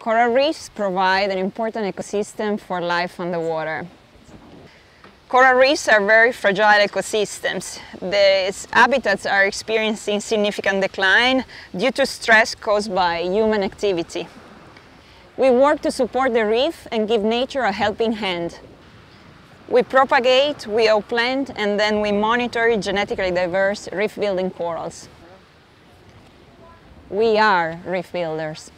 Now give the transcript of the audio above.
Coral reefs provide an important ecosystem for life on the water. Coral reefs are very fragile ecosystems. Their habitats are experiencing significant decline due to stress caused by human activity. We work to support the reef and give nature a helping hand. We propagate, we plant, and then we monitor genetically diverse reef-building corals. We are reef builders.